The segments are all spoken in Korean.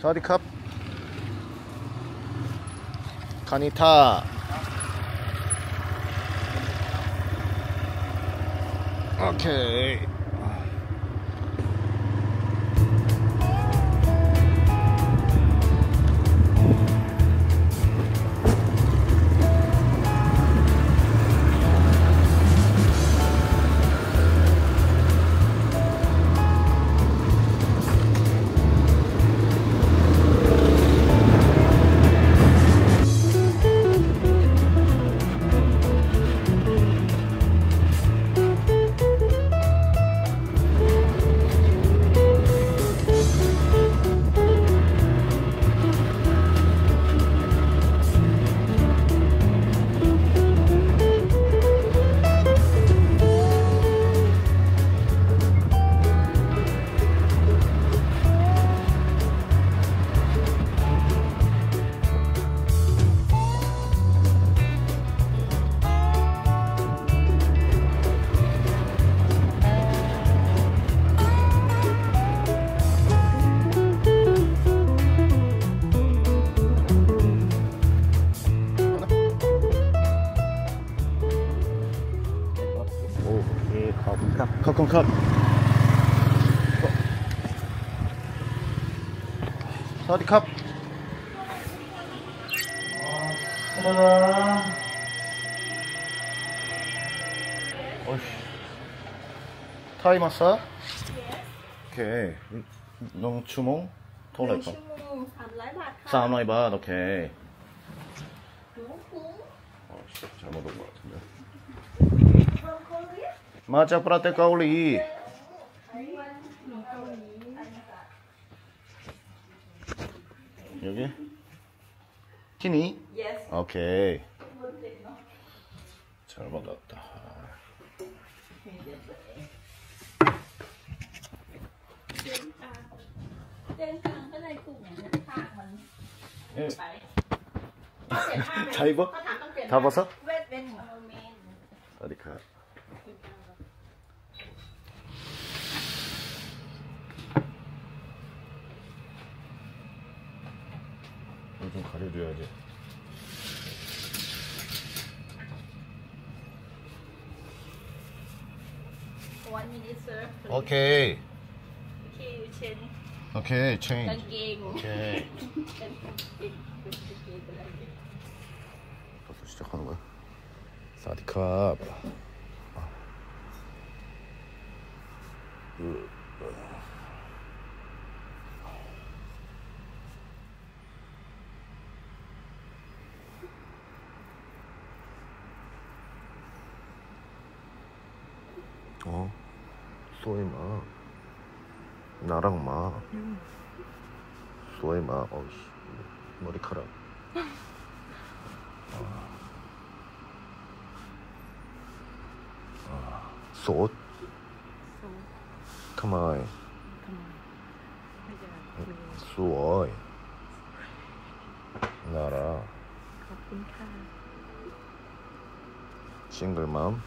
サワディカップカニターオッケー 컷. 사디캅. 하나. 어이씨. 타이 마사. 오케이. 너 추몽? 돈을 거. 300 바트. 오케이. 너무 어, 잘못 온것 같은데. 맞아 프라테 까울리 여기 티니? Yes. 오케이 잘 받았다 예. 다 입어? 다 벗어? 어디 가? 불을 좀 가려줘야지 One minute, sir. 오케이 Okay, you change. 오케이 체인지 Thank you. 오케이 벌써 시작하는 거야 사디캅 아. 쏘이 마. 나랑 마. 쏘이 마. 어우 머리카락. 쏘 가마이 쏘이 나라. 싱글맘?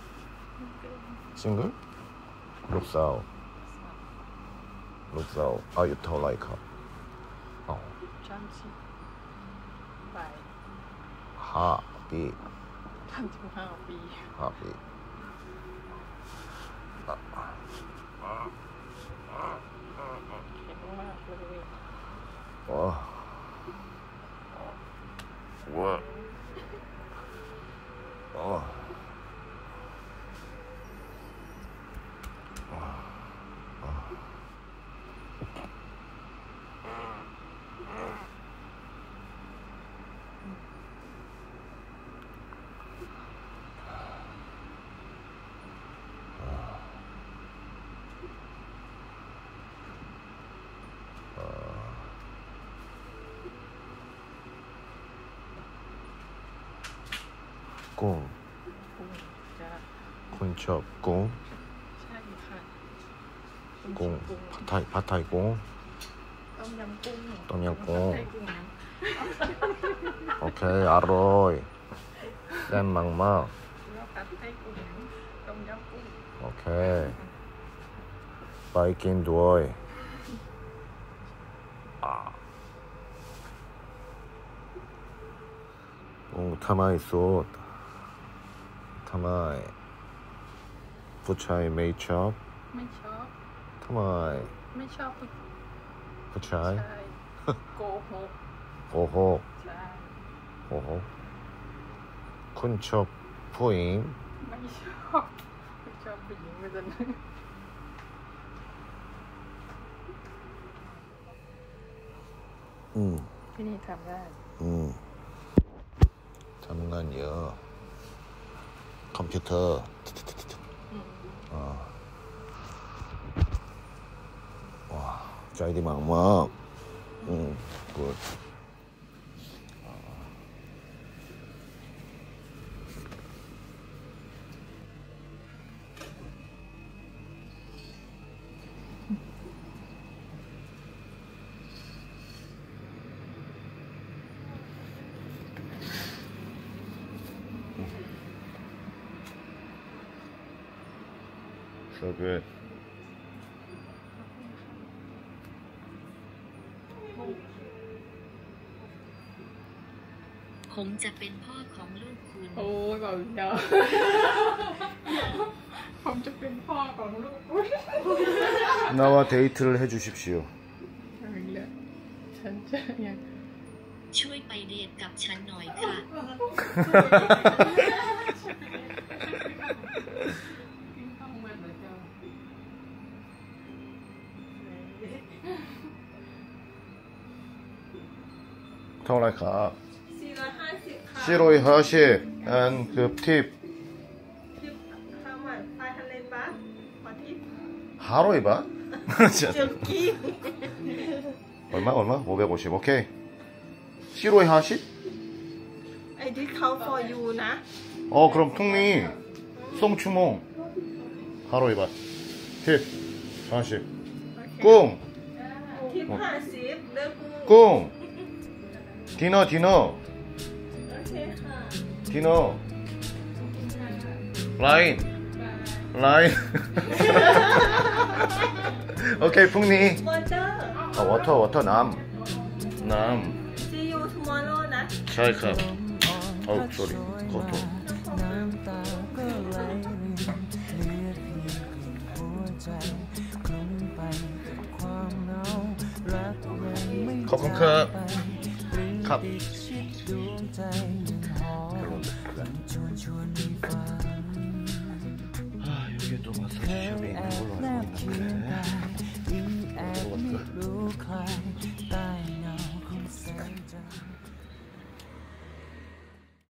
싱글? ลมัมซิงเกิลลูกสาวลูกสาวอายุเท่าไหรครับอ๋อ สามสิบไป ห้าปี สามสิบห้าปี ห้าปี 없고 곤치 없고 공 바타이 바타이고 똠양꿍. 오케이 아로이. 쌤망마. 오케이. 바이킹 두어이. 아. 오, 타마이 쏘 ทยกุ้งต้มยำกุ้งๆโอเคไปกินด้วยอ่าโอ้ทำไมโสดทำไมผู้ชายไม่ชอบไม่ชอบ ทำไมไม่ชอบผู้ผู้ชายชายโกหกโอ้โหใช่โอ้โหคุณชอบผู้หญิงไม่ชอบไม่ชอบผู้หญิงไม่เป็นอืมที่นี่ทำได้อืมทำงานเยอะ 컴퓨터 어. 와 짜이디 막막 응 굿. จะเป็นพ่อของลูกอุ้ย 나와 데이트를 해주십시오 เอาอีกแล้วฉันจะยัง ช่วยไปเดทกับฉันหน่อยค่ะ 값 시로이 하십 안급팁 그 하루에 봐? 저기 얼마 얼마? 550 오케이 시로이 하십? I did count for you 나? 어 그럼 통미 송추몽 하루에 봐 팁, 하십 꿍! 팁 하십 꿍! ทีโน่ทีโน่โอเคค่ะทีโน่ไลน์ไลน์โอเคพรุ่งนี้วอเตอร์เอาวอเตอร์วอเตอร์น้ำน้ำ see you tomorrow นะใช่ครับโอ้ sorry ขอโทษขอบคุณครับ ครับ